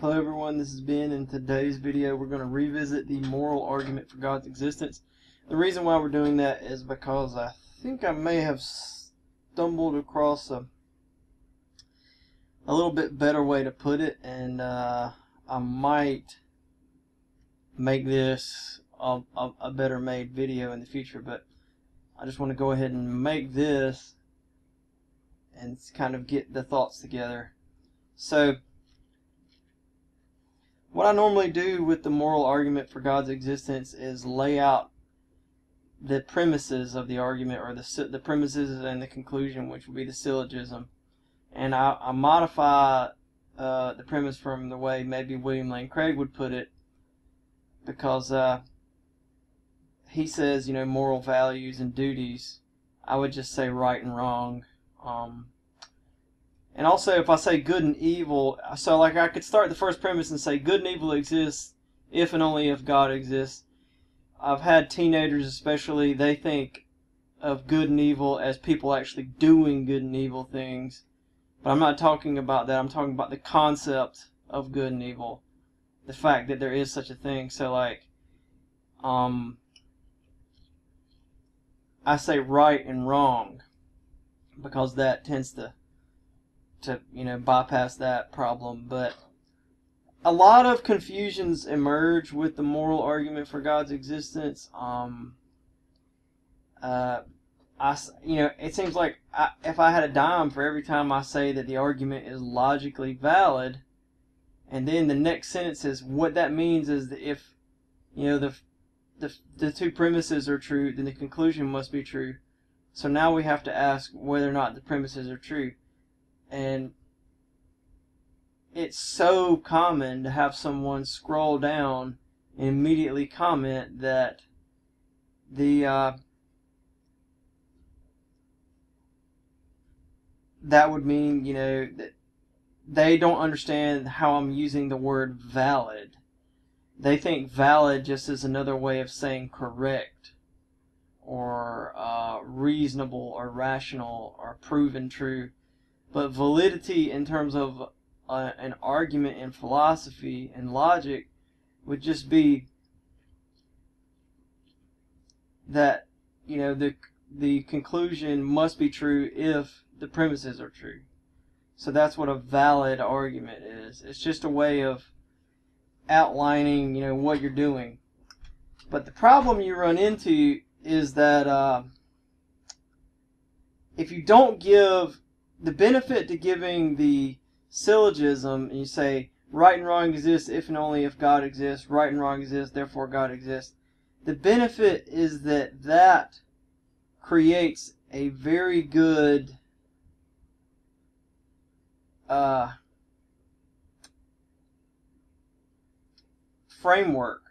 Hello everyone, this is Ben. In today's video we're going to revisit the moral argument for God's existence. The reason why we're doing that is because I think I may have stumbled across a, a little bit better way to put it and uh, I might make this a, a, a better made video in the future but I just want to go ahead and make this and kind of get the thoughts together. So what I normally do with the moral argument for God's existence is lay out the premises of the argument or the, the premises and the conclusion, which would be the syllogism. And I, I modify uh, the premise from the way maybe William Lane Craig would put it because uh, he says, you know, moral values and duties. I would just say right and wrong. Um, and also, if I say good and evil, so like I could start the first premise and say good and evil exists if and only if God exists. I've had teenagers, especially, they think of good and evil as people actually doing good and evil things. But I'm not talking about that. I'm talking about the concept of good and evil. The fact that there is such a thing. So, like, um, I say right and wrong because that tends to to you know bypass that problem but a lot of confusions emerge with the moral argument for God's existence um uh I, you know, it seems like I, if I had a dime for every time I say that the argument is logically valid, and then the next sentence is what that means is that if, you know, the, the, the two premises are true, then the conclusion must be true. So now we have to ask whether or not the premises are true and it's so common to have someone scroll down and immediately comment that the uh, that would mean you know that they don't understand how I'm using the word valid. They think valid just is another way of saying correct or uh, reasonable or rational or proven true. But validity in terms of uh, an argument in philosophy and logic would just be that you know the the conclusion must be true if the premises are true. So that's what a valid argument is. It's just a way of outlining, you know, what you're doing. But the problem you run into is that uh, if you don't give the benefit to giving the syllogism, and you say right and wrong exists if and only if God exists, right and wrong exists, therefore God exists. The benefit is that that creates a very good uh, framework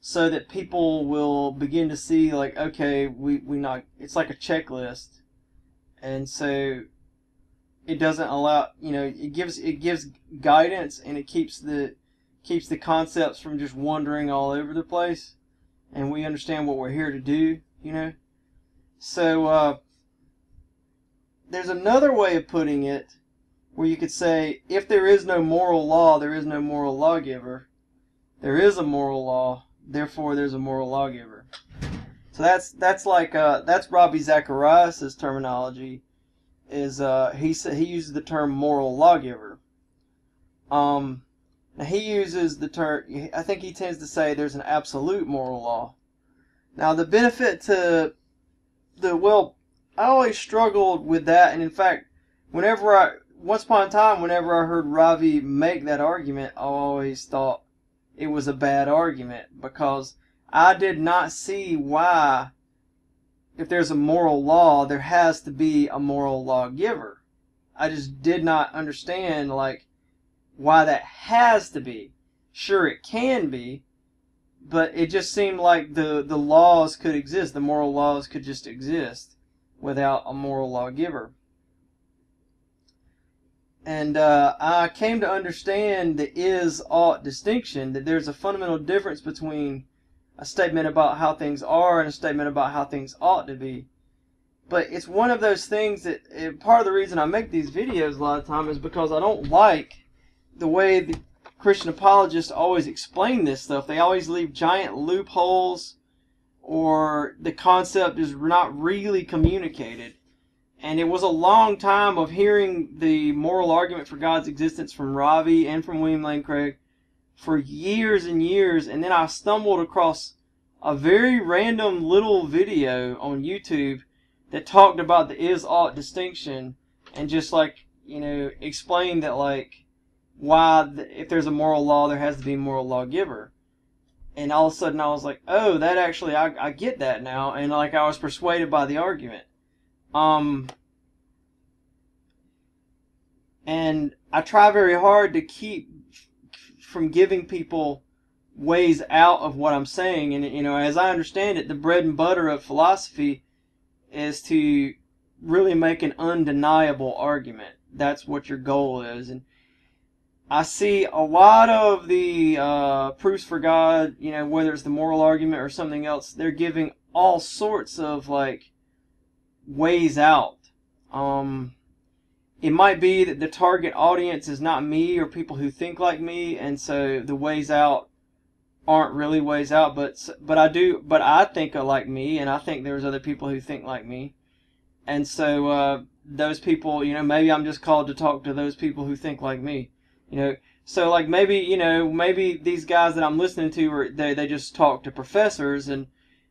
so that people will begin to see like okay we we not it's like a checklist and so it doesn't allow you know it gives it gives guidance and it keeps the keeps the concepts from just wandering all over the place. And we understand what we're here to do you know? So uh, there's another way of putting it where you could say if there is no moral law there is no moral lawgiver. There is a moral law therefore there's a moral lawgiver. So that's that's like uh, that's Ravi Zacharias' terminology is uh, he said he uses the term moral lawgiver. Um, now he uses the term. I think he tends to say there's an absolute moral law. Now the benefit to the well, I always struggled with that, and in fact, whenever I once upon a time, whenever I heard Ravi make that argument, I always thought it was a bad argument because I did not see why if there's a moral law, there has to be a moral lawgiver. I just did not understand like why that has to be. Sure, it can be, but it just seemed like the the laws could exist. The moral laws could just exist without a moral lawgiver. And uh, I came to understand the is ought distinction that there's a fundamental difference between a statement about how things are and a statement about how things ought to be. But it's one of those things that it, part of the reason I make these videos a lot of time is because I don't like the way the, Christian apologists always explain this stuff. They always leave giant loopholes or the concept is not really communicated. And it was a long time of hearing the moral argument for God's existence from Ravi and from William Lane Craig for years and years. And then I stumbled across a very random little video on YouTube that talked about the is ought distinction and just like, you know, explained that like why if there's a moral law there has to be a moral lawgiver and all of a sudden I was like, oh, that actually I, I get that now, and like I was persuaded by the argument. Um, and I try very hard to keep from giving people ways out of what I'm saying, and you know, as I understand it, the bread and butter of philosophy is to really make an undeniable argument. That's what your goal is, and I see a lot of the uh, proofs for God, you know, whether it's the moral argument or something else, they're giving all sorts of like ways out. Um, it might be that the target audience is not me or people who think like me, and so the ways out aren't really ways out. But but I do, but I think are like me, and I think there's other people who think like me, and so uh, those people, you know, maybe I'm just called to talk to those people who think like me. You know, so like maybe you know maybe these guys that I'm listening to are they they just talk to professors and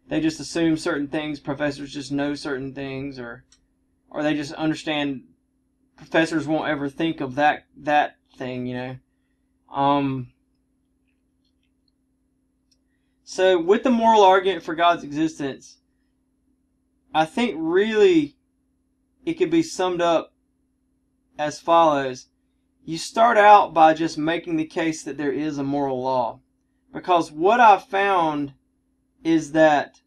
they just assume certain things. Professors just know certain things, or or they just understand professors won't ever think of that that thing. You know. Um. So with the moral argument for God's existence, I think really it could be summed up as follows you start out by just making the case that there is a moral law. Because what I've found is that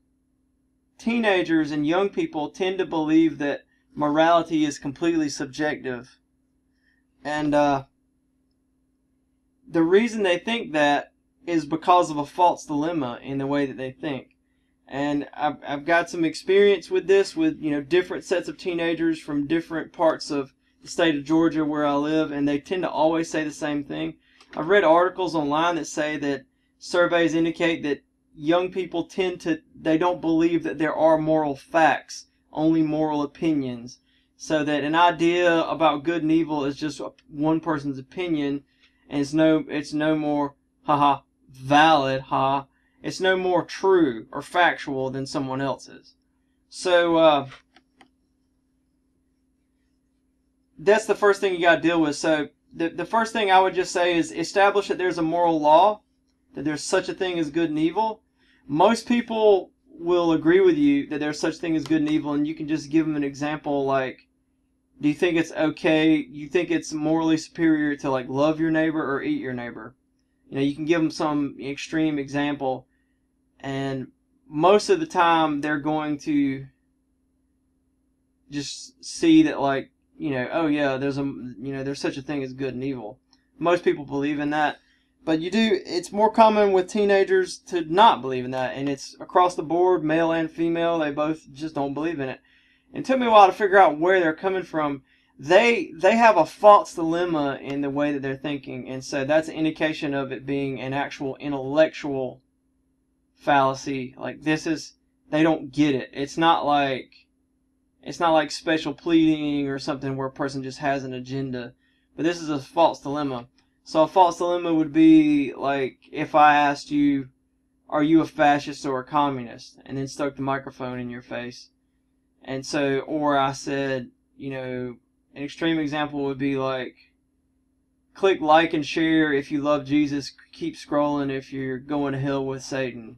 teenagers and young people tend to believe that morality is completely subjective. And uh, the reason they think that is because of a false dilemma in the way that they think. And I've, I've got some experience with this with, you know, different sets of teenagers from different parts of the state of Georgia where I live, and they tend to always say the same thing. I've read articles online that say that surveys indicate that young people tend to they don't believe that there are moral facts, only moral opinions. So that an idea about good and evil is just one person's opinion, and it's no it's no more haha valid ha it's no more true or factual than someone else's. So uh, that's the first thing you got to deal with. So the the first thing I would just say is establish that there's a moral law, that there's such a thing as good and evil. Most people will agree with you that there's such thing as good and evil, and you can just give them an example like, do you think it's okay? You think it's morally superior to like love your neighbor or eat your neighbor? You know, you can give them some extreme example, and most of the time they're going to just see that like you know, oh yeah, there's a you know, there's such a thing as good and evil. Most people believe in that, but you do. It's more common with teenagers to not believe in that, and it's across the board, male and female. They both just don't believe in it. And it took me a while to figure out where they're coming from. They they have a false dilemma in the way that they're thinking, and so that's an indication of it being an actual intellectual fallacy. Like this is they don't get it. It's not like it's not like special pleading or something where a person just has an agenda. But this is a false dilemma. So a false dilemma would be like if I asked you, are you a fascist or a communist? And then stuck the microphone in your face. And so, or I said, you know, an extreme example would be like, click like and share if you love Jesus. Keep scrolling if you're going to hell with Satan.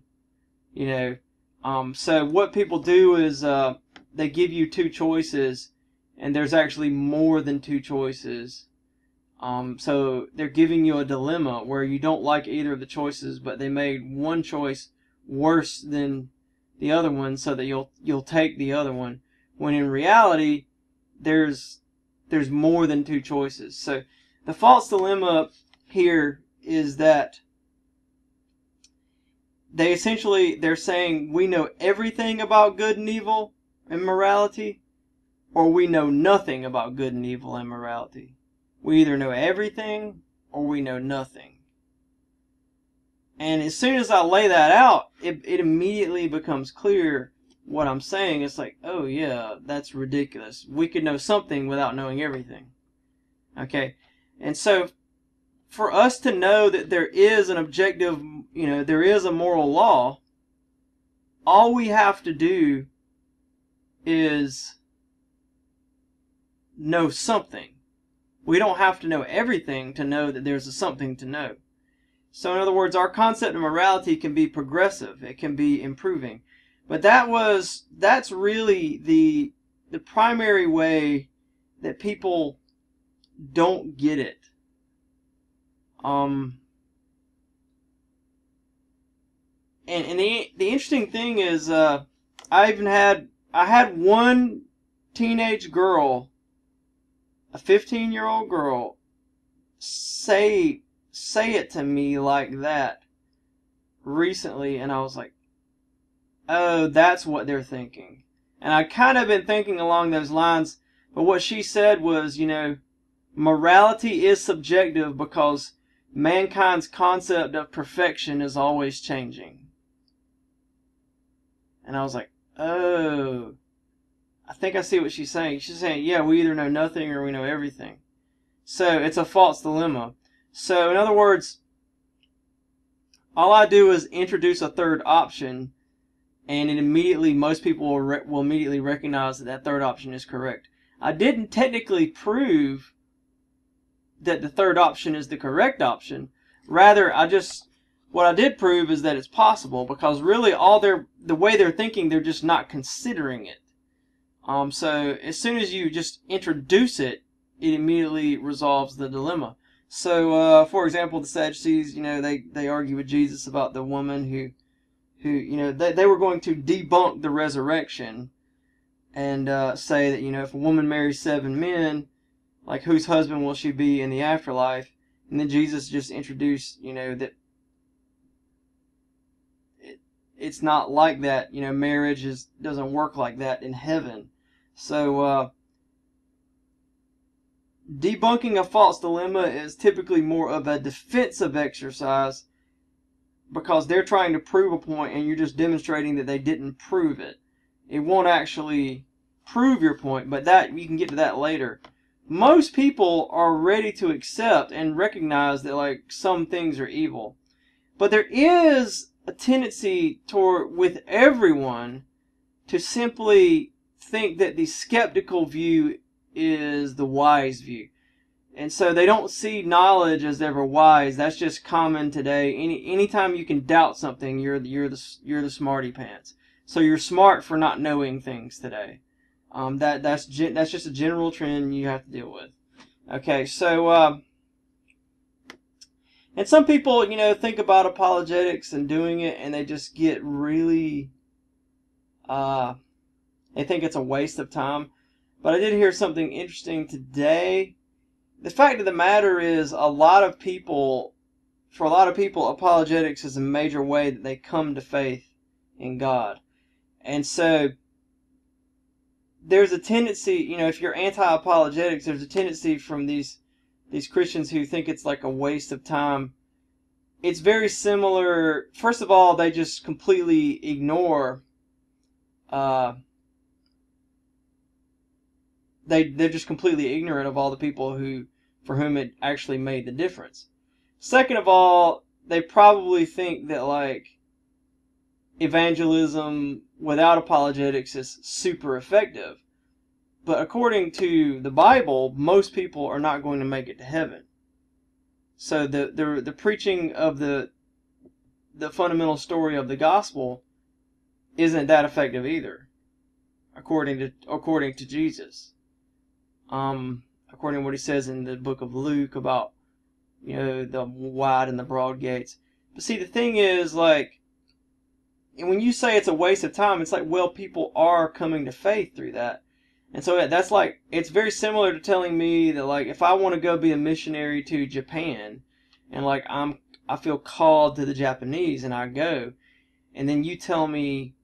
You know, um, so what people do is, uh, they give you two choices, and there's actually more than two choices. Um, so they're giving you a dilemma where you don't like either of the choices, but they made one choice worse than the other one, so that you'll you'll take the other one. When in reality, there's there's more than two choices. So the false dilemma here is that they essentially they're saying we know everything about good and evil and morality, or we know nothing about good and evil and morality. We either know everything or we know nothing. And as soon as I lay that out, it, it immediately becomes clear what I'm saying. It's like, oh yeah, that's ridiculous. We could know something without knowing everything. Okay? And so for us to know that there is an objective, you know, there is a moral law, all we have to do is know something. We don't have to know everything to know that there's a something to know. So, in other words, our concept of morality can be progressive, it can be improving. But that was, that's really the, the primary way that people don't get it. Um, and, and the, the interesting thing is, uh, I even had, I had one teenage girl, a 15 year old girl, say say it to me like that recently, and I was like, oh, that's what they're thinking. And I kind of been thinking along those lines, but what she said was, you know, morality is subjective because mankind's concept of perfection is always changing. And I was like, oh, I think I see what she's saying. She's saying, yeah, we either know nothing or we know everything. So it's a false dilemma. So, in other words, all I do is introduce a third option, and it immediately, most people will, will immediately recognize that that third option is correct. I didn't technically prove that the third option is the correct option. Rather, I just what I did prove is that it's possible because really all they're the way they're thinking, they're just not considering it. Um, so as soon as you just introduce it, it immediately resolves the dilemma. So, uh, for example, the Sadducees, you know, they, they argue with Jesus about the woman who, who you know, they, they were going to debunk the resurrection and uh, say that, you know, if a woman marries seven men, like whose husband will she be in the afterlife? And then Jesus just introduced, you know, that it, it's not like that. You know, marriage is doesn't work like that in heaven. So, uh, debunking a false dilemma is typically more of a defensive exercise because they're trying to prove a point and you're just demonstrating that they didn't prove it. It won't actually prove your point, but that we can get to that later. Most people are ready to accept and recognize that like some things are evil. But there is a tendency toward with everyone to simply think that the skeptical view is the wise view. And so they don't see knowledge as ever wise. That's just common today. Any anytime you can doubt something, you're the, you're the you're the smarty pants. So you're smart for not knowing things today. Um, that that's that's just a general trend you have to deal with. Okay, so uh, and some people, you know, think about apologetics and doing it, and they just get really, uh, they think it's a waste of time. But I did hear something interesting today. The fact of the matter is, a lot of people, for a lot of people, apologetics is a major way that they come to faith in God. And so, there's a tendency, you know, if you're anti-apologetics, there's a tendency from these these Christians who think it's like a waste of time. It's very similar. First of all, they just completely ignore uh, they they're just completely ignorant of all the people who for whom it actually made the difference. Second of all, they probably think that like evangelism without apologetics is super effective. But according to the Bible, most people are not going to make it to heaven. So the the the preaching of the the fundamental story of the gospel isn't that effective either, according to according to Jesus um, according to what he says in the book of Luke about, you know, the wide and the broad gates. But see, the thing is, like, when you say it's a waste of time, it's like, well, people are coming to faith through that. And so that's like, it's very similar to telling me that, like, if I want to go be a missionary to Japan, and like, I'm, I feel called to the Japanese, and I go, and then you tell me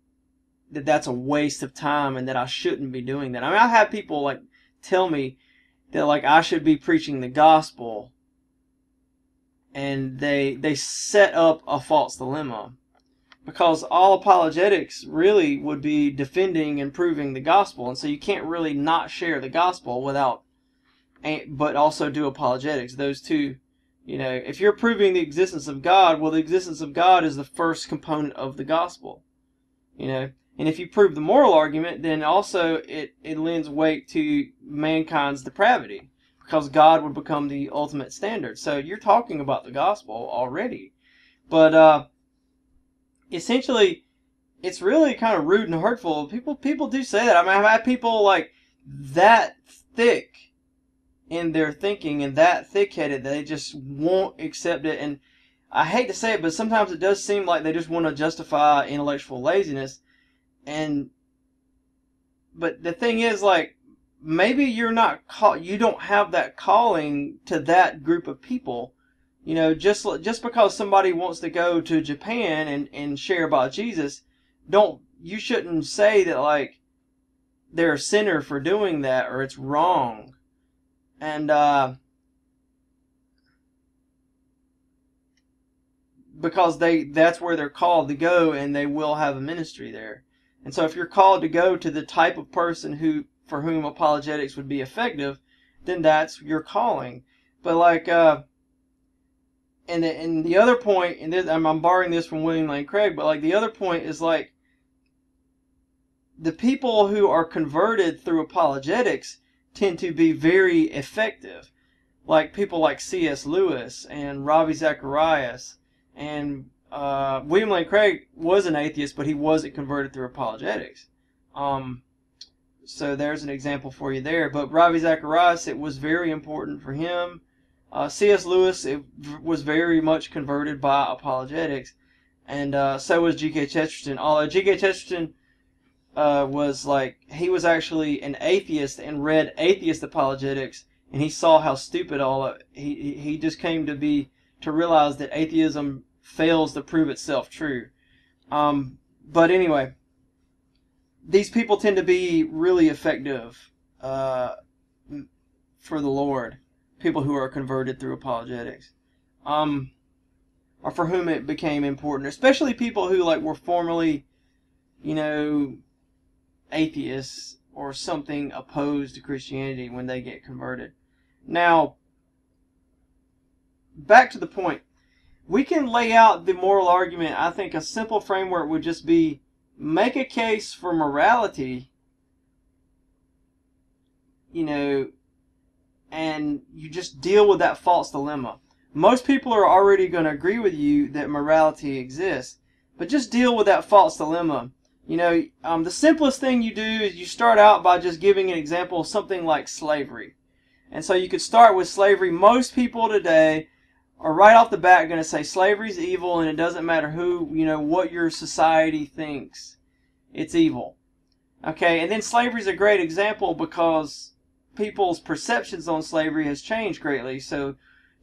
that that's a waste of time and that I shouldn't be doing that. I mean, I've had people like tell me that like I should be preaching the gospel and they they set up a false dilemma because all apologetics really would be defending and proving the gospel and so you can't really not share the gospel without but also do apologetics those two you know if you're proving the existence of god well the existence of god is the first component of the gospel you know and if you prove the moral argument then also it it lends weight to mankind's depravity because God would become the ultimate standard. So you're talking about the gospel already. But uh, essentially, it's really kind of rude and hurtful. People people do say that. I mean, I've had people like that thick in their thinking and that thick-headed that they just won't accept it. And I hate to say it, but sometimes it does seem like they just want to justify intellectual laziness. And but the thing is, like, maybe you're not call you don't have that calling to that group of people you know just just because somebody wants to go to japan and and share about jesus don't you shouldn't say that like they're a sinner for doing that or it's wrong and uh because they that's where they're called to go and they will have a ministry there and so if you're called to go to the type of person who for whom apologetics would be effective, then that's your calling. But like, uh, and the, and the other point, and this, I'm, I'm borrowing this from William Lane Craig, but like the other point is like the people who are converted through apologetics tend to be very effective. Like people like C.S. Lewis and Ravi Zacharias and uh, William Lane Craig was an atheist, but he wasn't converted through apologetics. Um, so there's an example for you there. But Ravi Zacharias, it was very important for him. Uh, C.S. Lewis was very much converted by apologetics, and uh, so was G.K. Chesterton. Although G.K. Chesterton uh, was like he was actually an atheist and read atheist apologetics, and he saw how stupid all of he he just came to be to realize that atheism fails to prove itself true. Um, but anyway, these people tend to be really effective uh, for the Lord. People who are converted through apologetics, um, or for whom it became important, especially people who like were formerly, you know, atheists or something opposed to Christianity when they get converted. Now, back to the point. We can lay out the moral argument. I think a simple framework would just be make a case for morality, you know, and you just deal with that false dilemma. Most people are already going to agree with you that morality exists, but just deal with that false dilemma. You know, um, the simplest thing you do is you start out by just giving an example of something like slavery. And so you could start with slavery. Most people today are right off the bat going to say slavery's evil and it doesn't matter who, you know, what your society thinks. It's evil. Okay, and then slavery is a great example because people's perceptions on slavery has changed greatly. So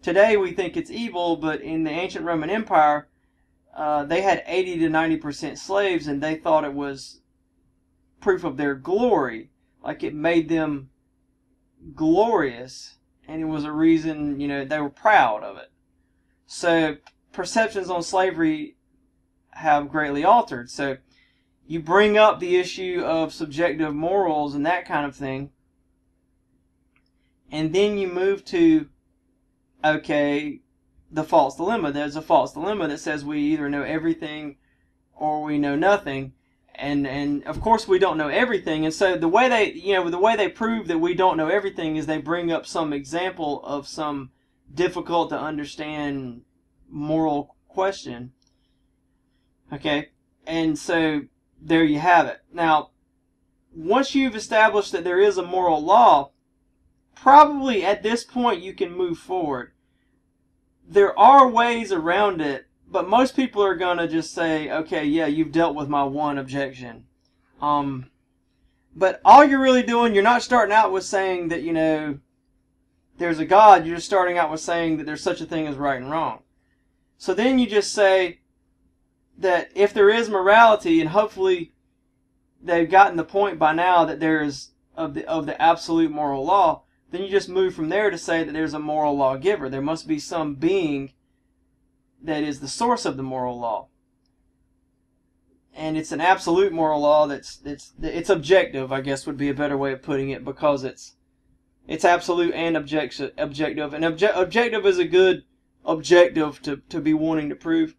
today we think it's evil, but in the ancient Roman Empire, uh, they had 80 to 90% slaves and they thought it was proof of their glory. Like it made them glorious and it was a reason, you know, they were proud of it. So perceptions on slavery have greatly altered. So you bring up the issue of subjective morals and that kind of thing, and then you move to, okay, the false dilemma. There's a false dilemma that says we either know everything or we know nothing. And, and of course we don't know everything and so the way they you know the way they prove that we don't know everything is they bring up some example of some difficult to understand moral question. Okay? And so there you have it. Now, once you've established that there is a moral law, probably at this point you can move forward. There are ways around it, but most people are going to just say, okay, yeah, you've dealt with my one objection. Um, but all you're really doing, you're not starting out with saying that, you know, there's a God, you're just starting out with saying that there's such a thing as right and wrong. So then you just say that if there is morality, and hopefully they've gotten the point by now that there is of the of the absolute moral law, then you just move from there to say that there's a moral lawgiver. There must be some being that is the source of the moral law. And it's an absolute moral law that's it's it's objective, I guess would be a better way of putting it because it's it's absolute and objective objective and obje- objective is a good objective to, to be wanting to prove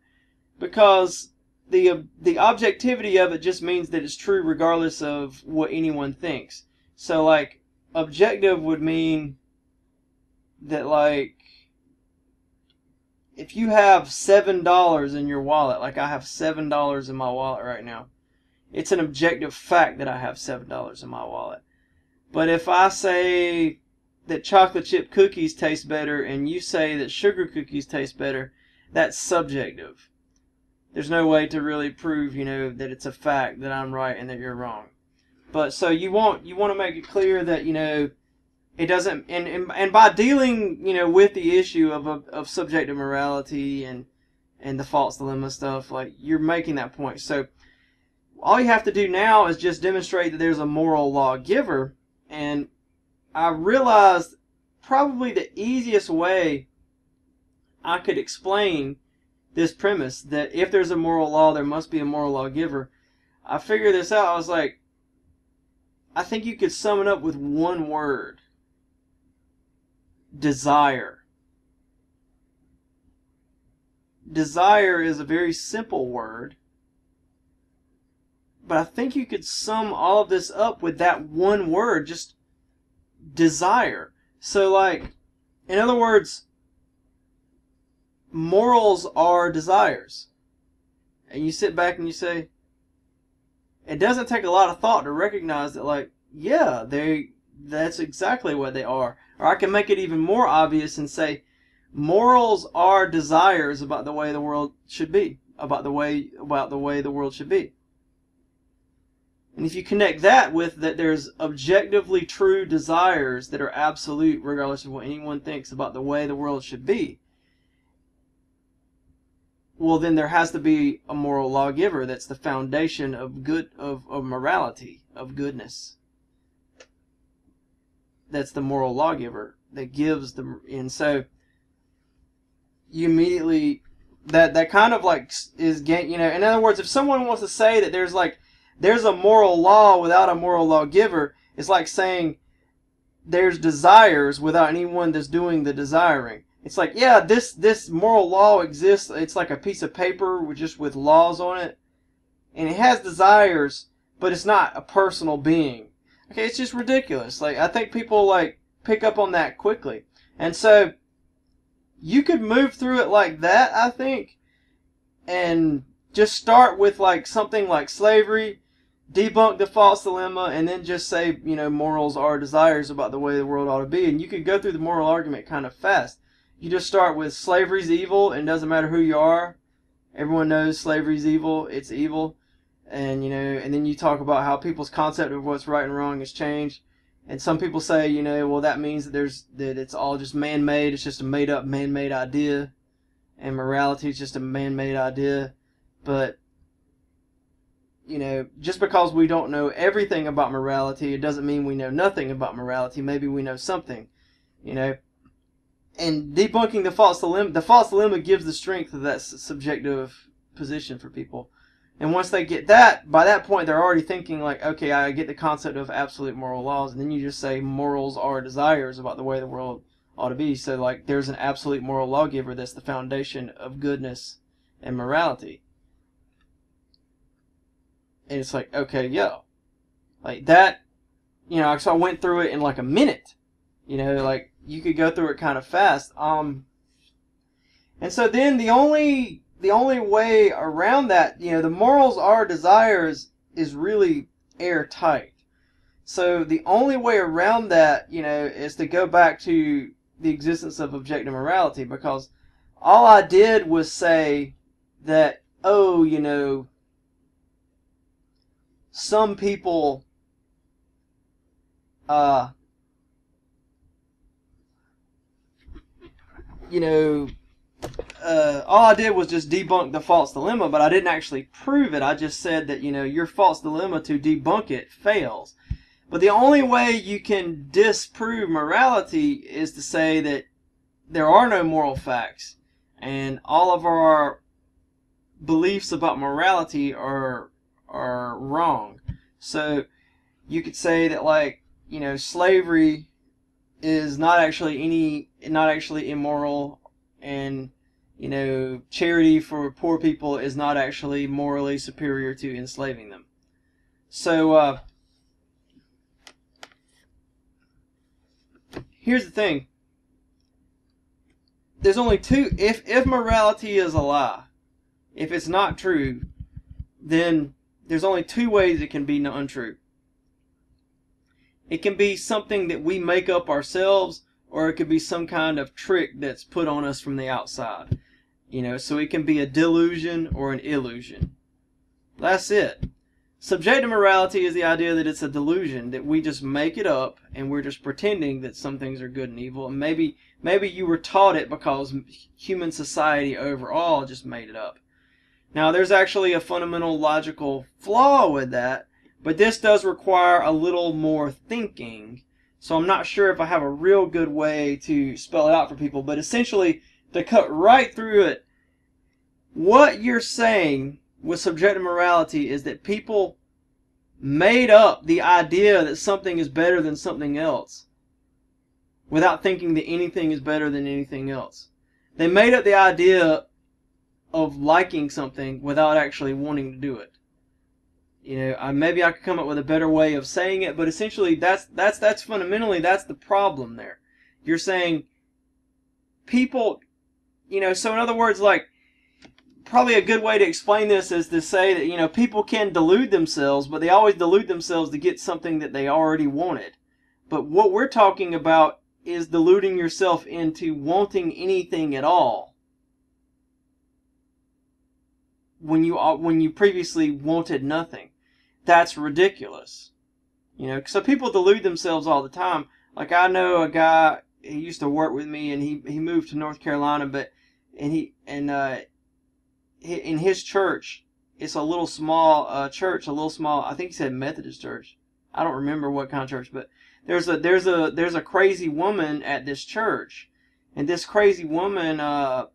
because the the objectivity of it just means that it's true regardless of what anyone thinks. So like objective would mean that like if you have seven dollars in your wallet, like I have seven dollars in my wallet right now, it's an objective fact that I have seven dollars in my wallet. But if I say that chocolate chip cookies taste better and you say that sugar cookies taste better, that's subjective. There's no way to really prove, you know, that it's a fact that I'm right and that you're wrong. But so you want you want to make it clear that you know it doesn't and, and and by dealing you know with the issue of of, of subjective morality and and the false dilemma stuff like you're making that point. So all you have to do now is just demonstrate that there's a moral lawgiver and i realized probably the easiest way i could explain this premise that if there's a moral law there must be a moral lawgiver. I figured this out. I was like i think you could sum it up with one word desire. Desire is a very simple word, but I think you could sum all of this up with that one word, just desire. So, like, in other words, morals are desires. And you sit back and you say, it doesn't take a lot of thought to recognize that, like, yeah, they that's exactly what they are. Or I can make it even more obvious and say morals are desires about the way the world should be, about the way about the way the world should be. And if you connect that with that there's objectively true desires that are absolute regardless of what anyone thinks about the way the world should be, well then there has to be a moral lawgiver that's the foundation of good of, of morality, of goodness. That's the moral lawgiver that gives the and so you immediately that that kind of like is you know in other words if someone wants to say that there's like there's a moral law without a moral lawgiver it's like saying there's desires without anyone that's doing the desiring it's like yeah this this moral law exists it's like a piece of paper with just with laws on it and it has desires but it's not a personal being Okay, it's just ridiculous. Like I think people like pick up on that quickly. And so you could move through it like that, I think, and just start with like something like slavery, debunk the false dilemma, and then just say, you know, morals are desires about the way the world ought to be. And you could go through the moral argument kind of fast. You just start with slavery's evil, and doesn't matter who you are. Everyone knows slavery's evil. It's evil and you know, and then you talk about how people's concept of what's right and wrong has changed. And some people say, you know, well that means that there's that it's all just man-made. It's just a made-up, man-made idea, and morality is just a man-made idea. But you know, just because we don't know everything about morality, it doesn't mean we know nothing about morality. Maybe we know something, you know. And debunking the false dilemma, the false dilemma gives the strength of that subjective position for people. And once they get that, by that point, they're already thinking like, okay, I get the concept of absolute moral laws, and then you just say morals are desires about the way the world ought to be. So like, there's an absolute moral lawgiver that's the foundation of goodness and morality. And it's like, okay, yo, like that, you know, so I went through it in like a minute. You know, like you could go through it kind of fast. Um, and so then the only the only way around that, you know, the morals are desires is really airtight. So the only way around that, you know, is to go back to the existence of objective morality because all I did was say that, oh, you know, some people, uh, you know, uh, all I did was just debunk the false dilemma, but I didn't actually prove it. I just said that, you know, your false dilemma to debunk it fails. But the only way you can disprove morality is to say that there are no moral facts. and all of our beliefs about morality are are wrong. So you could say that like you know slavery is not actually any not actually immoral and you know charity for poor people is not actually morally superior to enslaving them. So uh, here's the thing. There's only two if if morality is a lie if it's not true then there's only two ways it can be untrue it can be something that we make up ourselves, or it could be some kind of trick that's put on us from the outside. You know, so it can be a delusion or an illusion. That's it. Subjective morality is the idea that it's a delusion that we just make it up and we're just pretending that some things are good and evil. And maybe maybe you were taught it because human society overall just made it up. Now, there's actually a fundamental logical flaw with that but this does require a little more thinking. So I'm not sure if I have a real good way to spell it out for people. But essentially, to cut right through it, what you're saying with subjective morality is that people made up the idea that something is better than something else without thinking that anything is better than anything else. They made up the idea of liking something without actually wanting to do it you know I, maybe i could come up with a better way of saying it but essentially that's that's that's fundamentally that's the problem there. You're saying people you know so in other words like probably a good way to explain this is to say that you know people can delude themselves but they always delude themselves to get something that they already wanted. But what we're talking about is deluding yourself into wanting anything at all. When you uh, when you previously wanted nothing that's ridiculous. You know, so people delude themselves all the time. Like I know a guy, he used to work with me, and he he moved to North Carolina, but and he and uh, in his church, it's a little small uh, church, a little small. I think he said Methodist church. I don't remember what kind of church, but there's a there's a there's a crazy woman at this church, and this crazy woman. Uh,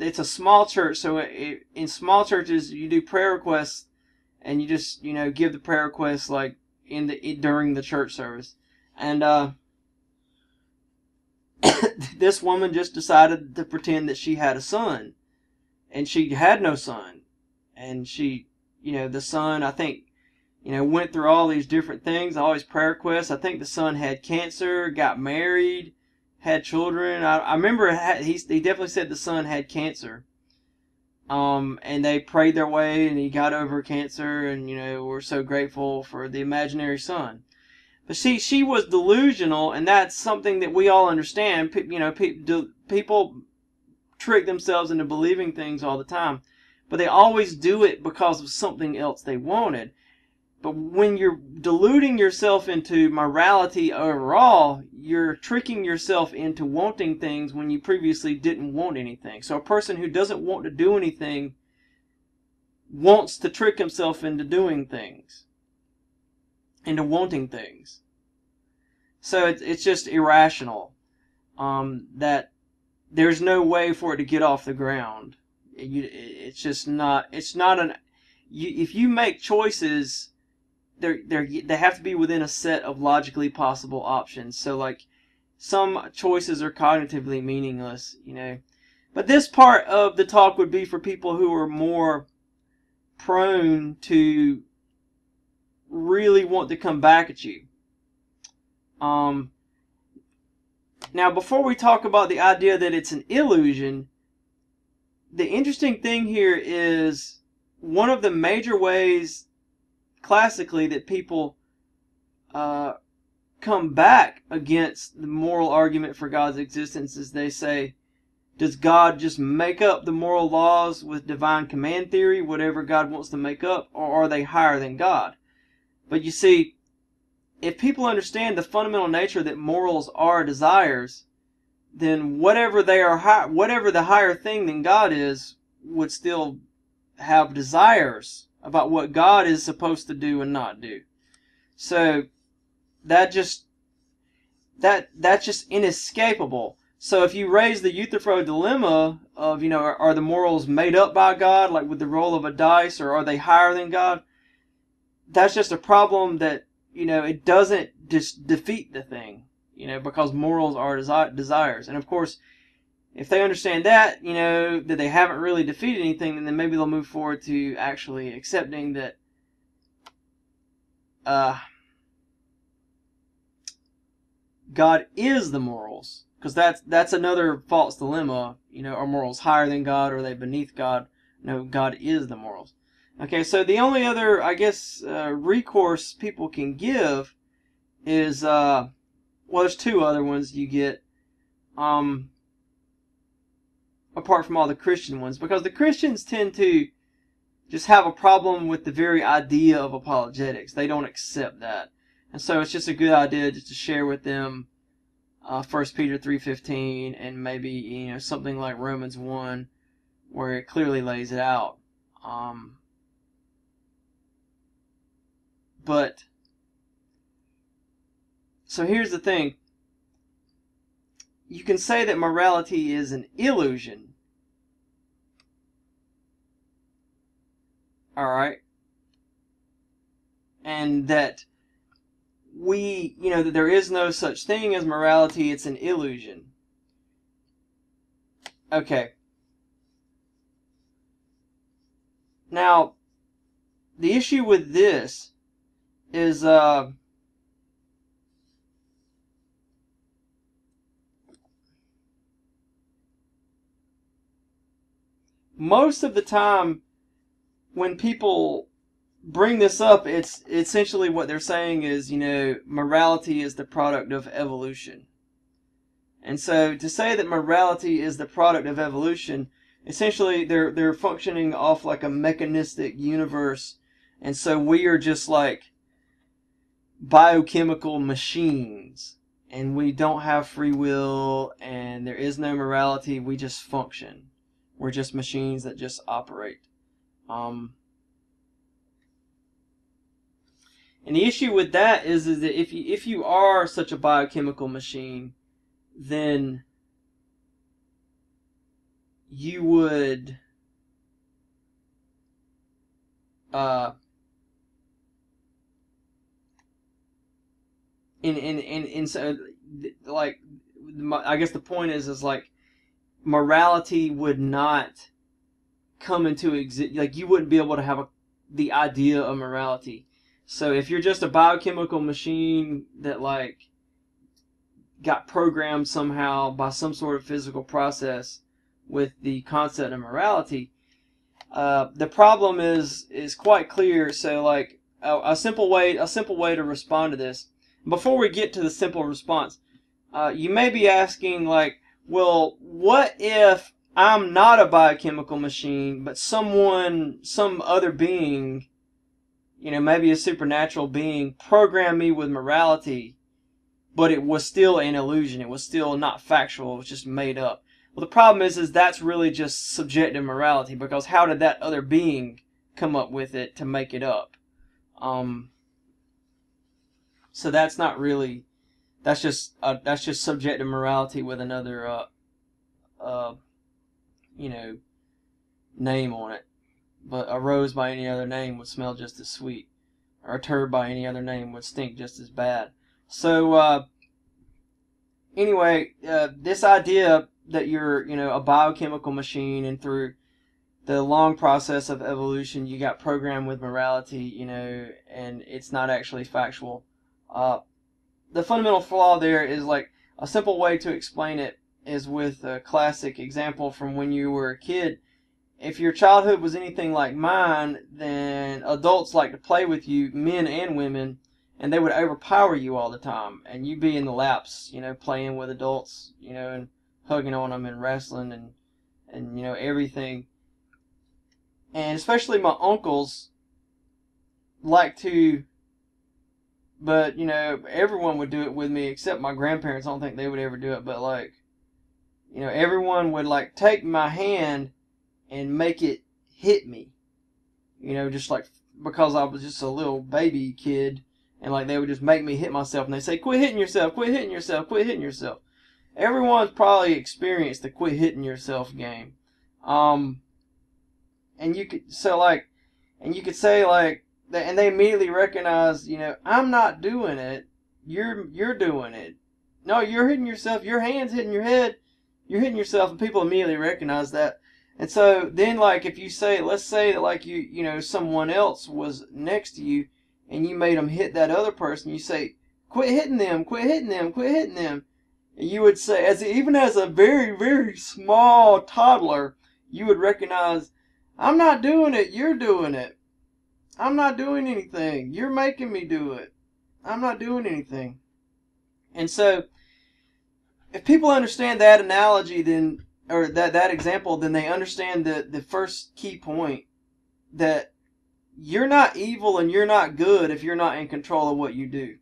it's a small church, so it, in small churches you do prayer requests and you just you know give the prayer request like in the during the church service, and uh, this woman just decided to pretend that she had a son, and she had no son, and she you know the son I think you know went through all these different things, all these prayer requests. I think the son had cancer, got married, had children. I, I remember he he definitely said the son had cancer um, and they prayed their way, and he got over cancer, and you know we're so grateful for the imaginary son. But see, she was delusional, and that's something that we all understand. you know, people trick themselves into believing things all the time, but they always do it because of something else they wanted. But when you're deluding yourself into morality overall, you're tricking yourself into wanting things when you previously didn't want anything. So a person who doesn't want to do anything wants to trick himself into doing things, into wanting things. So it's, it's just irrational um, that there's no way for it to get off the ground. it's just not. It's not an. You, if you make choices they're they're they have to be within a set of logically possible options. So like some choices are cognitively meaningless, you know. But this part of the talk would be for people who are more prone to really want to come back at you. Um, now, before we talk about the idea that it's an illusion, the interesting thing here is one of the major ways classically that people uh, come back against the moral argument for God's existence is they say, does God just make up the moral laws with divine command theory, whatever God wants to make up, or are they higher than God? But you see, if people understand the fundamental nature that morals are desires, then whatever they are, high, whatever the higher thing than God is, would still have desires about what God is supposed to do and not do. So that just that that's just inescapable. So if you raise the Euthyphro dilemma of, you know, are, are, the morals made up by God, like with the roll of a dice, or are they higher than God? That's just a problem that, you know, it doesn't just defeat the thing, you know, because morals are desi- desires. And of course, if they understand that, you know, that they haven't really defeated anything, then maybe they'll move forward to actually accepting that, uh, God is the morals because that's that's another false dilemma. You know, are morals higher than God or are they beneath God? No, God is the morals. Okay, so the only other, I guess, uh, recourse people can give is, uh, well, there's two other ones you get, um, apart from all the Christian ones, because the Christians tend to just have a problem with the very idea of apologetics. They don't accept that. And so it's just a good idea just to share with them uh, 1 Peter 3.15 and maybe you know something like Romans 1 where it clearly lays it out. Um, but so here's the thing. You can say that morality is an illusion. Alright? And that we, you know, that there is no such thing as morality, it's an illusion. Okay. Now, the issue with this is, uh, most of the time when people bring this up, it's essentially what they're saying is, you know, morality is the product of evolution. And so to say that morality is the product of evolution, essentially they're they're functioning off like a mechanistic universe. And so we are just like biochemical machines and we don't have free will and there is no morality, we just function. We're just machines that just operate. Um, And the issue with that is, is that if you if you are such a biochemical machine, then you would uh in in in, in so like I guess the point is is like morality would not come into exist like you wouldn't be able to have a the idea of morality so if you're just a biochemical machine that like got programmed somehow by some sort of physical process with the concept of morality, uh, the problem is is quite clear. So like a, a, simple way a simple way to respond to this. Before we get to the simple response, uh, you may be asking like, well, what if I'm not a biochemical machine, but someone, some other being you know, maybe a supernatural being programmed me with morality, but it was still an illusion. It was still not factual. It was just made up. Well, the problem is, is that's really just subjective morality because how did that other being come up with it to make it up? Um, so that's not really, that's just uh, that's just subjective morality with another, uh, uh, you know, name on it but a rose by any other name would smell just as sweet, or a turd by any other name would stink just as bad. So, uh, anyway, uh, this idea that you're, you know, a biochemical machine and through the long process of evolution, you got programmed with morality, you know, and it's not actually factual. Uh, the fundamental flaw there is like a simple way to explain it is with a classic example from when you were a kid if your childhood was anything like mine, then adults like to play with you, men and women, and they would overpower you all the time. And you'd be in the laps, you know, playing with adults, you know, and hugging on them and wrestling and, and you know, everything. And especially my uncles like to, but, you know, everyone would do it with me except my grandparents. I don't think they would ever do it, but like, you know, everyone would like take my hand and make it hit me. You know, just like because I was just a little baby kid, and like they would just make me hit myself, and they say, "Quit hitting yourself! Quit hitting yourself! Quit hitting yourself!" everyone's probably experienced the quit hitting yourself game. Um, and you could so like, and you could say like, and they immediately recognize, you know, I'm not doing it. You're you're doing it. No, you're hitting yourself. Your hands hitting your head. You're hitting yourself, and people immediately recognize that. And so then, like, if you say, let's say that, like, you, you know, someone else was next to you, and you made them hit that other person, you say, quit hitting them, quit hitting them, quit hitting them. And you would say, as even as a very, very small toddler, you would recognize, I'm not doing it, you're doing it. I'm not doing anything. You're making me do it. I'm not doing anything. And so, if people understand that analogy, then or that that example, then they understand the the first key point that you're not evil and you're not good if you're not in control of what you do.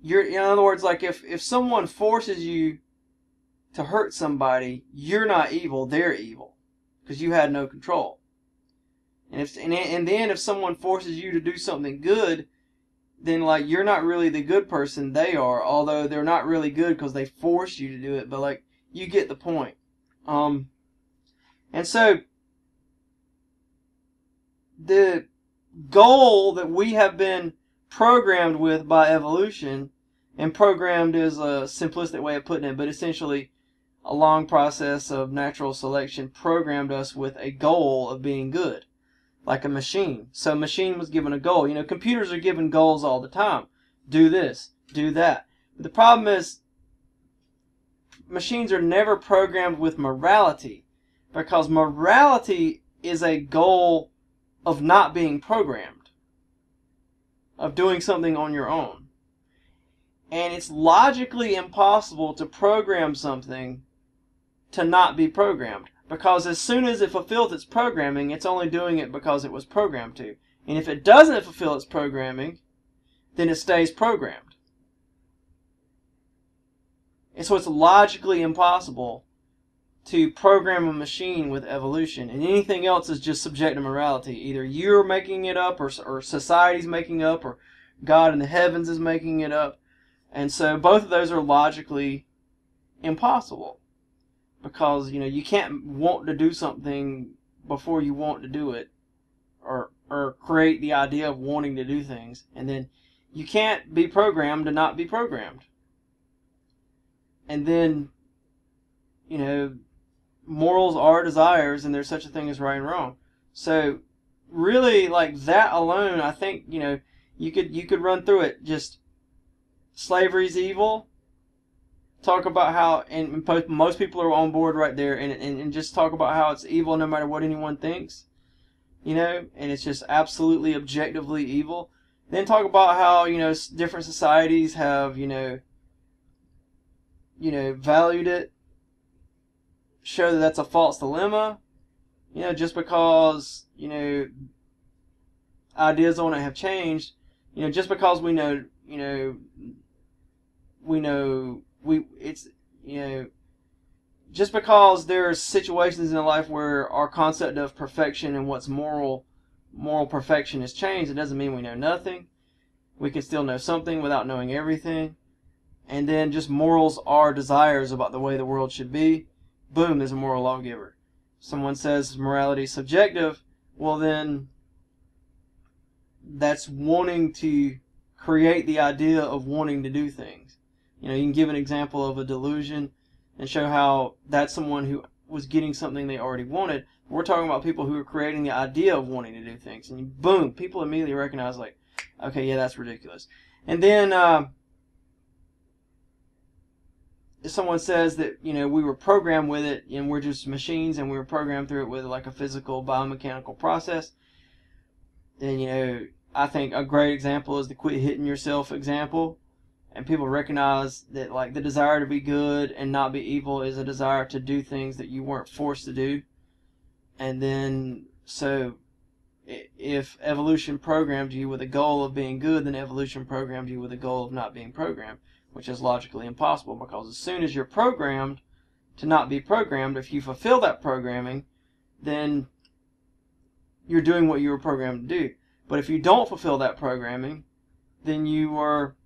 You're in other words, like if if someone forces you to hurt somebody, you're not evil; they're evil because you had no control. And if and, and then if someone forces you to do something good, then like you're not really the good person they are although they're not really good because they force you to do it but like you get the point. Um and so the goal that we have been programmed with by evolution and programmed is a simplistic way of putting it but essentially a long process of natural selection programmed us with a goal of being good like a machine. So machine was given a goal. You know, computers are given goals all the time. Do this, do that. But the problem is machines are never programmed with morality because morality is a goal of not being programmed, of doing something on your own. And it's logically impossible to program something to not be programmed. Because as soon as it fulfills its programming, it's only doing it because it was programmed to. And if it doesn't fulfill its programming, then it stays programmed. And so it's logically impossible to program a machine with evolution. And anything else is just subject to morality. Either you're making it up, or, or society's making up, or God in the heavens is making it up. And so both of those are logically impossible because you know you can't want to do something before you want to do it or or create the idea of wanting to do things. And then you can't be programmed to not be programmed. And then you know morals are desires and there's such a thing as right and wrong. So really like that alone i think you know you could you could run through it. Just slavery's evil talk about how, and most people are on board right there, and, and, and just talk about how it's evil no matter what anyone thinks, you know, and it's just absolutely objectively evil. Then talk about how, you know, different societies have, you know, you know, valued it, show that that's a false dilemma, you know, just because, you know, ideas on it have changed, you know, just because we know, you know, we know we it's you know just because there's situations in life where our concept of perfection and what's moral moral perfection has changed, it doesn't mean we know nothing. We can still know something without knowing everything. And then just morals are desires about the way the world should be. Boom, there's a moral lawgiver. Someone says morality is subjective, well then that's wanting to create the idea of wanting to do things. You know, you can give an example of a delusion and show how that's someone who was getting something they already wanted. We're talking about people who are creating the idea of wanting to do things, and boom, people immediately recognize like, okay, yeah, that's ridiculous. And then uh, if someone says that you know we were programmed with it and we're just machines and we were programmed through it with like a physical biomechanical process, then you know I think a great example is the quit hitting yourself example and people recognize that like the desire to be good and not be evil is a desire to do things that you weren't forced to do. And then so if evolution programmed you with a goal of being good then evolution programmed you with a goal of not being programmed which is logically impossible because as soon as you're programmed to not be programmed if you fulfill that programming then you're doing what you were programmed to do. But if you don't fulfill that programming then you are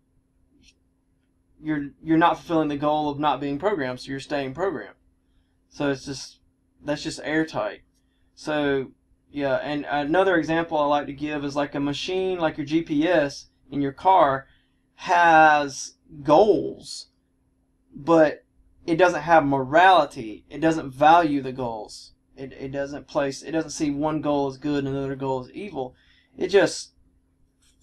you're you're not fulfilling the goal of not being programmed, so you're staying programmed. So it's just that's just airtight. So yeah, and another example I like to give is like a machine like your GPS in your car has goals, but it doesn't have morality. It doesn't value the goals. It, it doesn't place it doesn't see one goal as good and another goal as evil. It just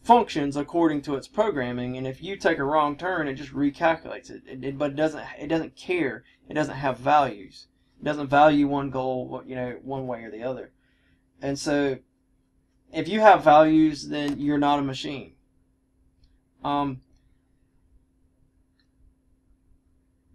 functions according to its programming and if you take a wrong turn it just recalculates it, it, it but it doesn't it doesn't care. It doesn't have values. It doesn't value one goal you know one way or the other. And so if you have values then you're not a machine. Um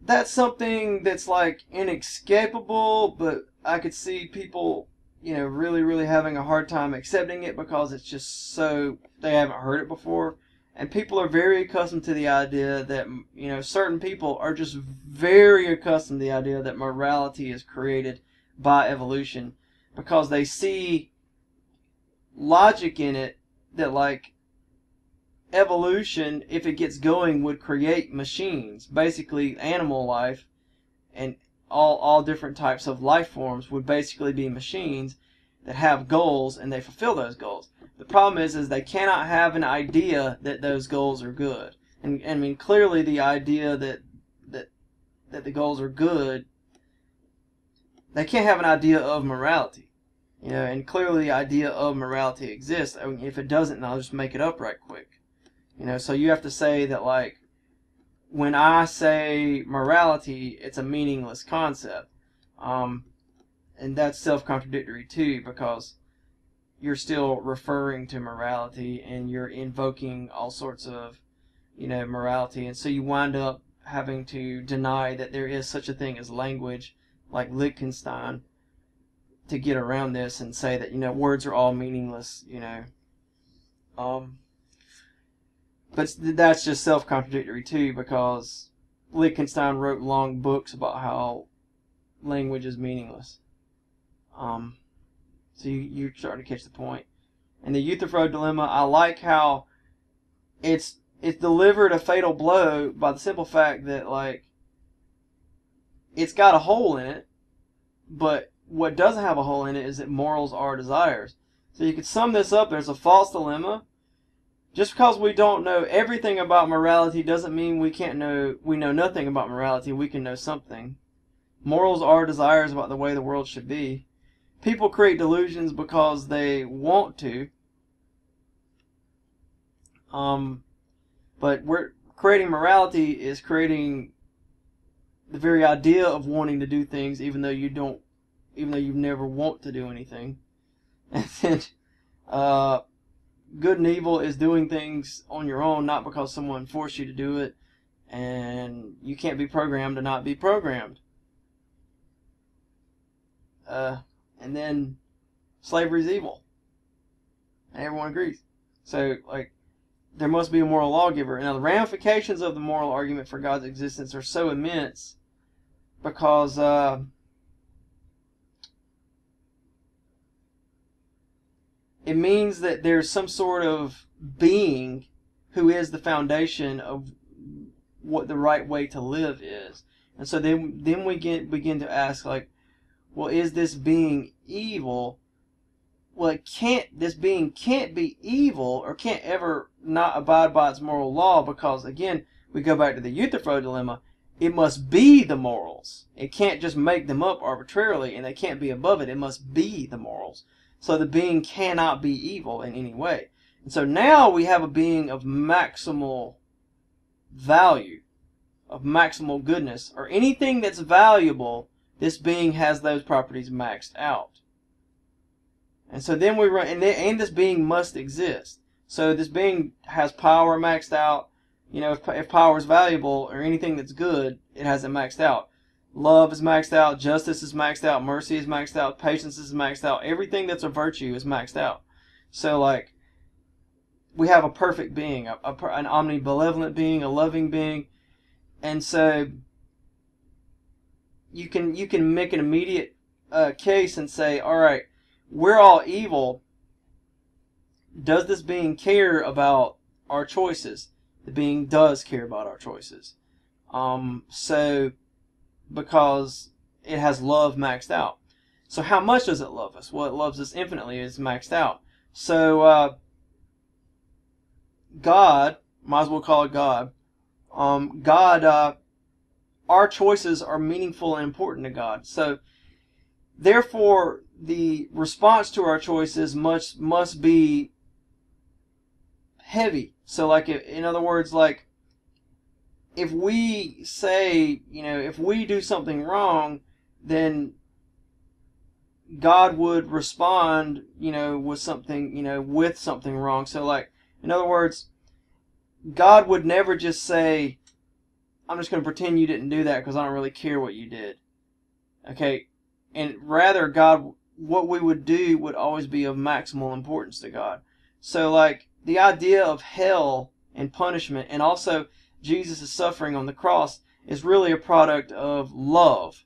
that's something that's like inescapable but i could see people you know, really, really having a hard time accepting it because it's just so they haven't heard it before. And people are very accustomed to the idea that, you know, certain people are just very accustomed to the idea that morality is created by evolution because they see logic in it that, like, evolution, if it gets going, would create machines, basically animal life, and all all different types of life forms would basically be machines that have goals and they fulfill those goals. The problem is is they cannot have an idea that those goals are good. And, and I mean clearly the idea that that that the goals are good they can't have an idea of morality. You know, and clearly the idea of morality exists. I mean, if it doesn't, I'll just make it up right quick. You know, so you have to say that like when I say morality, it's a meaningless concept. Um, and that's self contradictory too, because you're still referring to morality and you're invoking all sorts of, you know, morality. And so you wind up having to deny that there is such a thing as language, like Wittgenstein, to get around this and say that, you know, words are all meaningless, you know. Um, but that's just self-contradictory too because Wittgenstein wrote long books about how language is meaningless. Um, so you, you're starting to catch the point. And the Euthyphro dilemma, I like how it's it's delivered a fatal blow by the simple fact that like it's got a hole in it, but what doesn't have a hole in it is that morals are desires. So you could sum this up. There's a false dilemma, just because we don't know everything about morality doesn't mean we can't know we know nothing about morality. We can know something. Morals are desires about the way the world should be. People create delusions because they want to. Um but we're creating morality is creating the very idea of wanting to do things even though you don't even though you never want to do anything. And then uh good and evil is doing things on your own, not because someone forced you to do it, and you can't be programmed to not be programmed. Uh, and then slavery is evil. And everyone agrees. So, like, there must be a moral lawgiver. Now, the ramifications of the moral argument for God's existence are so immense because uh, it means that there's some sort of being who is the foundation of what the right way to live is. And so then then we get begin to ask like, well, is this being evil? Well, it can't. This being can't be evil or can't ever not abide by its moral law because again, we go back to the Euthyphro dilemma. It must be the morals. It can't just make them up arbitrarily, and they can't be above it. It must be the morals. So the being cannot be evil in any way. And so now we have a being of maximal value, of maximal goodness, or anything that's valuable, this being has those properties maxed out. And so then we run, and, and this being must exist. So this being has power maxed out. You know, if, if power is valuable or anything that's good, it has it maxed out. Love is maxed out. Justice is maxed out. Mercy is maxed out. Patience is maxed out. Everything that's a virtue is maxed out. So, like, we have a perfect being, a, a, an omnibenevolent being, a loving being, and so you can you can make an immediate uh, case and say, all right, we're all evil. Does this being care about our choices? The being does care about our choices. Um, so because it has love maxed out. So how much does it love us? Well, it loves us infinitely. It's maxed out. So uh, God, might as well call it God. Um, God, uh, our choices are meaningful and important to God. So therefore, the response to our choices must must be heavy. So, like, in other words, like if we say, you know, if we do something wrong, then God would respond, you know, with something, you know, with something wrong. So, like, in other words, God would never just say, I'm just going to pretend you didn't do that because I don't really care what you did. Okay? And rather, God, what we would do would always be of maximal importance to God. So, like, the idea of hell and punishment, and also Jesus' suffering on the cross is really a product of love.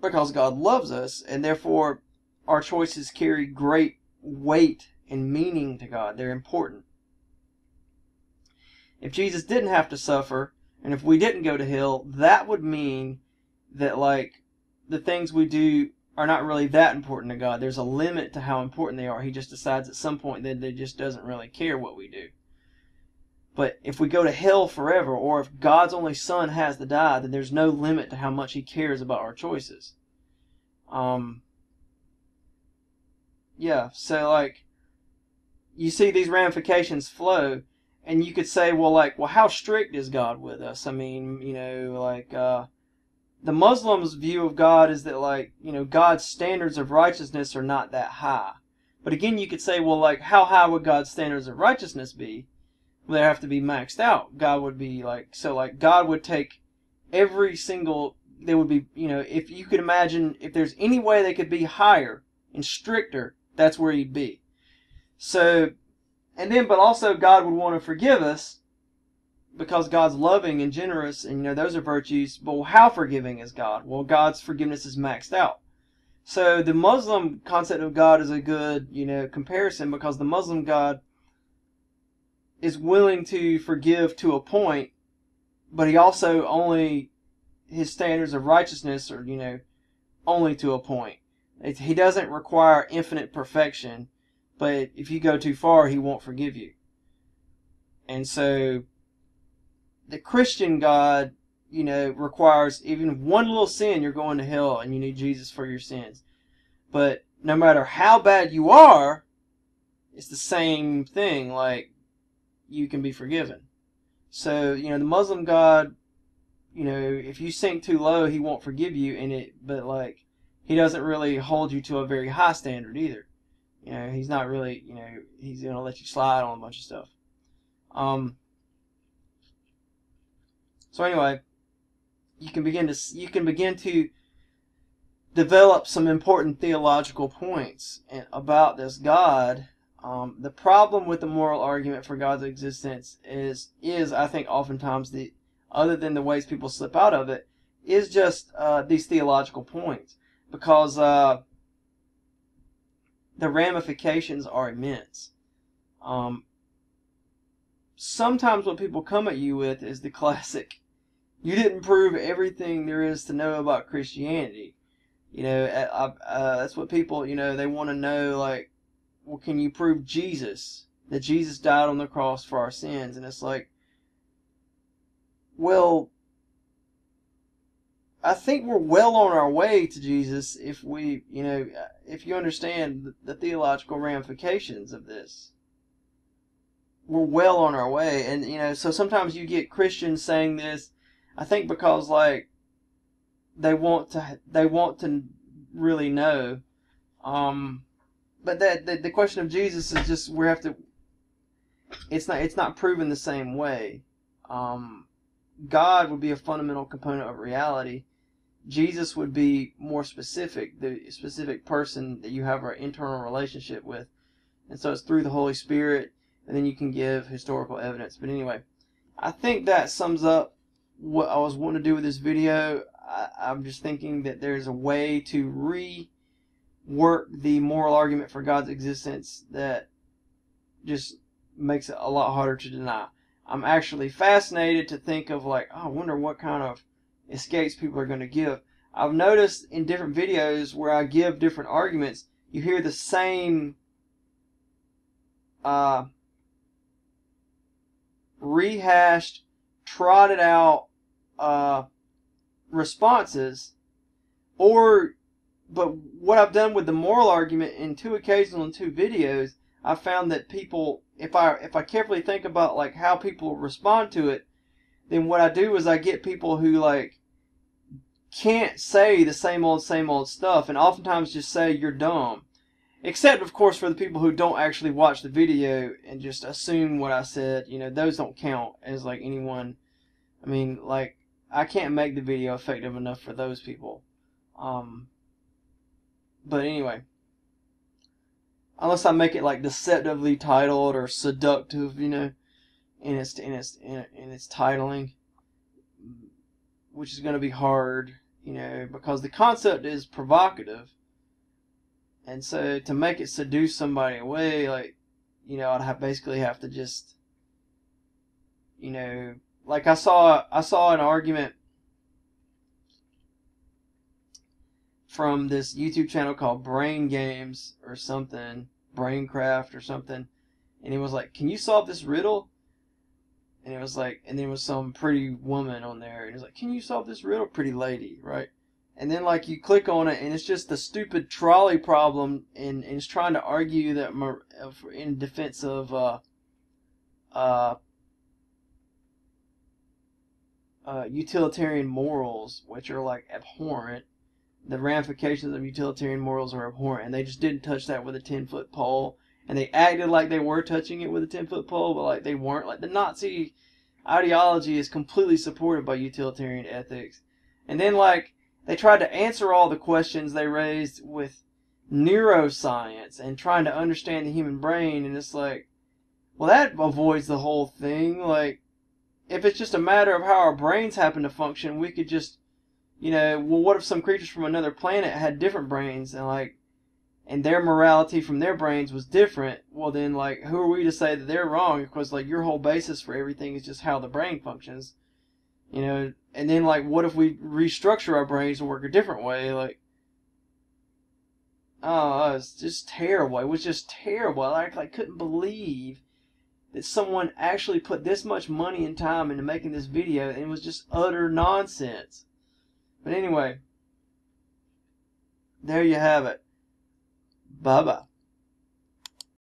Because God loves us, and therefore our choices carry great weight and meaning to God. They're important. If Jesus didn't have to suffer, and if we didn't go to hell, that would mean that, like, the things we do are not really that important to God. There's a limit to how important they are. He just decides at some point that He just doesn't really care what we do. But if we go to hell forever, or if God's only Son has to die, then there's no limit to how much He cares about our choices. Um, yeah, so like, you see these ramifications flow, and you could say, well, like, well, how strict is God with us? I mean, you know, like, uh, the Muslims' view of God is that, like, you know, God's standards of righteousness are not that high. But again, you could say, well, like, how high would God's standards of righteousness be? They have to be maxed out. God would be like so like God would take every single there would be you know if you could imagine if there's any way they could be higher and stricter that's where he'd be. So and then but also god would want to forgive us because god's loving and generous and you know those are virtues. But how forgiving is god? Well god's forgiveness is maxed out. So the muslim concept of god is a good you know comparison because the muslim god is willing to forgive to a point, but he also only his standards of righteousness are you know only to a point. It, he doesn't require infinite perfection, but if you go too far, he won't forgive you. And so the Christian God, you know, requires even one little sin, you're going to hell and you need Jesus for your sins. But no matter how bad you are, it's the same thing. Like, you can be forgiven. So, you know, the Muslim God, you know, if you sink too low, he won't forgive you in it, but like he doesn't really hold you to a very high standard either. You know, he's not really, you know, he's going to let you slide on a bunch of stuff. Um So anyway, you can begin to you can begin to develop some important theological points about this God um, the problem with the moral argument for God's existence is is I think oftentimes the other than the ways people slip out of it is just uh, these theological points because uh, the ramifications are immense. Um, sometimes what people come at you with is the classic you didn't prove everything there is to know about Christianity. You know, uh, uh, that's what people, you know, they want to know, like, well, can you prove Jesus? That Jesus died on the cross for our sins? And it's like, well, I think we're well on our way to Jesus if we, you know, if you understand the, the theological ramifications of this. We're well on our way. And, you know, so sometimes you get Christians saying this, I think because, like, they want to, they want to really know. Um, but that the, the question of Jesus is just we have to. It's not it's not proven the same way. Um, God would be a fundamental component of reality. Jesus would be more specific, the specific person that you have an internal relationship with, and so it's through the Holy Spirit, and then you can give historical evidence. But anyway, I think that sums up what I was wanting to do with this video. I, I'm just thinking that there's a way to re work the moral argument for God's existence that just makes it a lot harder to deny. I'm actually fascinated to think of like, oh, I wonder what kind of escapes people are going to give. I've noticed in different videos where I give different arguments, you hear the same uh, rehashed, trotted out uh, responses, or but what I've done with the moral argument in two occasions in two videos, I found that people, if I if I carefully think about like how people respond to it, then what I do is I get people who like can't say the same old same old stuff, and oftentimes just say you're dumb. Except, of course, for the people who don't actually watch the video and just assume what I said. You know, those don't count as like anyone. I mean, like I can't make the video effective enough for those people. Um, but anyway, unless I make it like deceptively titled or seductive, you know, in its in its in, its titling, which is going to be hard, you know, because the concept is provocative, and so to make it seduce somebody away, like, you know, I'd have basically have to just, you know, like I saw I saw an argument from this YouTube channel called Brain Games or something, Braincraft or something, and he was like, "Can you solve this riddle?" And it was like, and there was some pretty woman on there, and he was like, "Can you solve this riddle, pretty lady?" Right? And then like you click on it, and it's just the stupid trolley problem, and, and it's trying to argue that in defense of uh, uh, uh, utilitarian morals, which are like abhorrent the ramifications of utilitarian morals are abhorrent, and they just didn't touch that with a 10 foot pole. And they acted like they were touching it with a 10 foot pole, but like they weren't. Like the Nazi ideology is completely supported by utilitarian ethics. And then, like, they tried to answer all the questions they raised with neuroscience and trying to understand the human brain, and it's like, well, that avoids the whole thing. Like, if it's just a matter of how our brains happen to function, we could just you know, well, what if some creatures from another planet had different brains and like, and their morality from their brains was different? Well, then, like, who are we to say that they're wrong? Because like your whole basis for everything is just how the brain functions, you know. And then, like, what if we restructure our brains and work a different way? Like, oh, it's just terrible. It was just terrible. I like, I couldn't believe that someone actually put this much money and time into making this video and it was just utter nonsense. But anyway, there you have it. Bye.